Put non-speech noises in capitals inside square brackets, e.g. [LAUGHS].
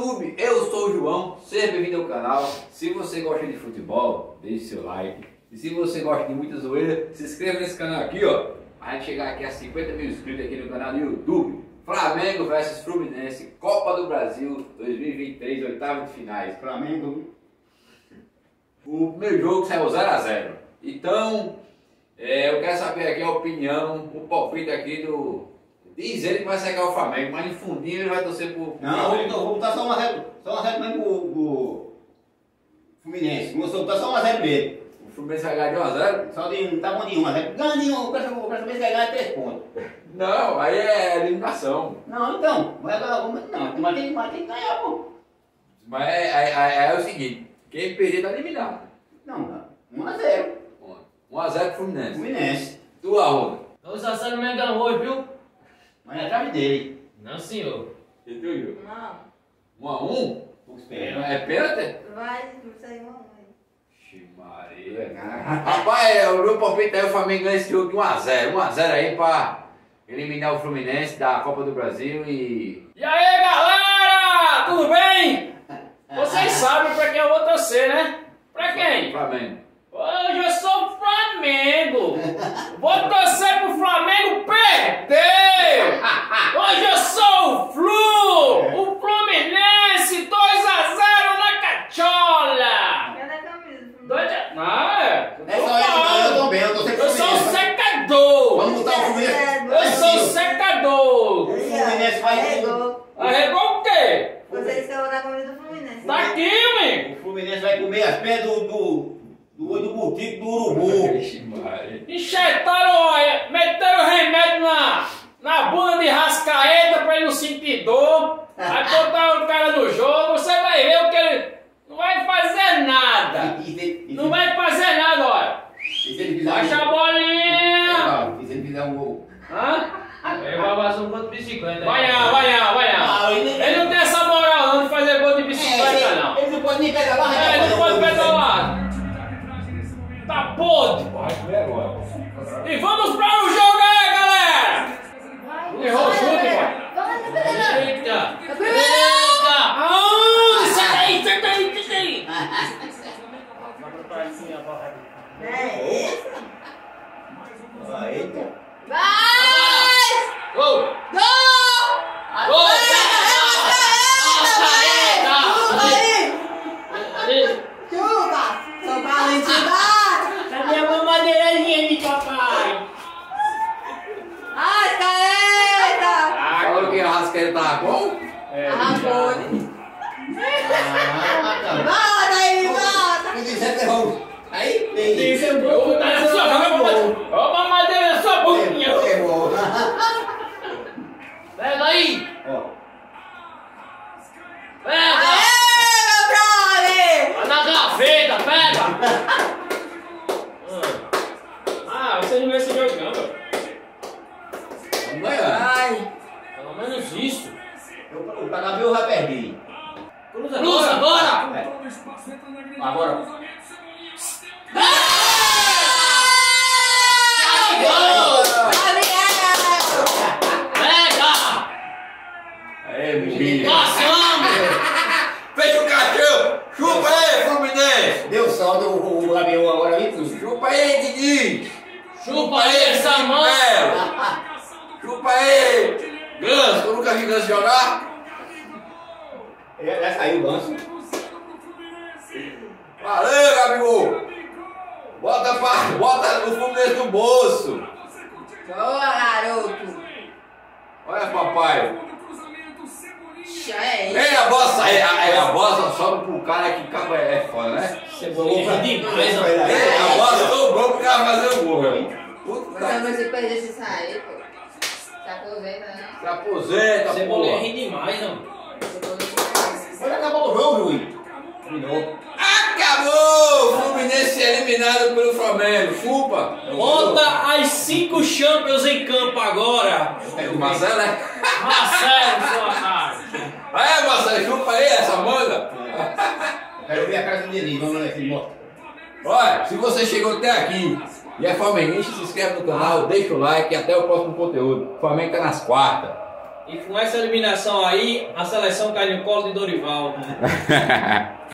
YouTube, eu sou o João, seja bem-vindo ao canal. Se você gosta de futebol, deixe seu like. E se você gosta de muita zoeira, se inscreva nesse canal aqui, ó. A gente chegar aqui a 50 mil inscritos aqui no canal do YouTube. Flamengo versus Fluminense, Copa do Brasil 2023, oitavo de finais. Flamengo. O primeiro jogo saiu 0x0. Então, é, eu quero saber aqui a opinião, o palpite aqui do. Diz ele que vai secar o Flamengo, mas no fundinho ele vai torcer pro. Não, vou, vou botar só uma reta. Só uma reta mesmo pro, pro Fluminense. Vou botar só uma reta mesmo. O Fluminense vai ganhar de 1x0? Só de um, tá bom de uma reta. Ganha de um, o Fluminense vai ganhar três pontos. Não, aí é eliminação. Não, então. Vai ganhar uma. Não, mas tem, mas tem que ganhar, pô. Mas é, é, é, é o seguinte: quem perder tá eliminado. Não, 1x0. 1x0 pro Fluminense. Fluminense. Tu, Arruda. 2x0 Mengão hoje, viu? Mas é a trave dele. Não, senhor. E tu, Gil? Não, 1x1? Pouco esperto. É pênalti? vai sair uma mãe. Ixi, Maria. Rapaz, é, o meu palpite aí, o Flamengo ganha esse jogo de 1x0. 1x0 aí pra eliminar o Fluminense da Copa do Brasil e. E aí, galera? Tudo bem? Vocês sabem pra quem eu vou torcer, né? Pra quem? Flamengo. Hoje eu sou o Flamengo. Vou torcer pro Flamengo perder. Hoje eu sou o Flu. O Fluminense 2x0 na cachola. Cadê a camisa? do Dois Fluminense? a... Não, é. É só não, eu tô bem, eu tô sempre Eu sou secador. Vamos botar o Fluminense. Eu sou o secador. O Fluminense vai- Arregou. Arregou o quê? Você escreveu na camisa do Fluminense. Tá aqui, hein? O Fluminense vai comer as pés do, do, do olho do butico do urubu. Olha, meteram remédio na, na bunda de rascaeta pra ele não sentir dor. [LAUGHS] Aí botaram o cara no jogo, você vai ver o que ele não vai fazer nada. E, se- e, Não se- vai fazer nada, olha. e se ele fizer Baixa a um bolinha. gol? E se ele fizer um gol? Hã? Eu vou passar um ponto de bicicleta. Vai lá, vai lá, vai lá. Ah, ele- Ele não tem essa moral não de fazer gol de bicicleta, não. Ele não pode nem pedalar, É, ele não pode pedalar. Tá podre. E vamos para o jogo aí, galera. Errou o chute, pai. Vamos, Fernando. Eita. Eita. Aonde? Sai daí, sai daí, sai daí. É São Paulo em cima! Cadê a mamadeirazinha de papai? Ai, caeta! Falou que a Rascaeta tava isso. O eu já perdi. Cruza, Cruza agora! É. Agora. Gabriel! Pega! Aê, bichinho. Passamos! Fecha o caixão! Chupa aí, Fluminense! Deu saldo o, o Gabriel agora aí, tudo. Chupa aí, Didi! Chupa aí! Melo. Chupa aí! Ganso, eu nunca vi Ganso jogar? Já, já saiu o ganso. Valeu, Gabigol! Bota, pra, bota o Fluminense no bolso! Boa, garoto! Olha, papai! É a bola sai, a, a bola só sobe pro cara que capa é, é foda, né? Cebolinha demais, ó. Ei, a bola sobrou pro cara fazer o gol, velho. Puta, Mas se perder, se sair, pô. Se aposenta, né? se aposenta, Cebolinha porra. ri demais, não. Olha, acabou o jogo, Juiz. Terminou. Acabou! O Fluminense é eliminado pelo Flamengo. Chupa! Bota as cinco Champions em campo agora! É o Marcelo, né? Marcelo, sua cara! Aí, Marcelo, chupa aí essa manga. Quero ver a casa do Denis, vamos lá, morto. Olha, se você chegou até aqui e é flamenguista, se inscreve no canal, deixa o like e até o próximo conteúdo. O Flamengo tá nas quartas. E com essa eliminação aí, a seleção cai no colo de Dorival. [LAUGHS]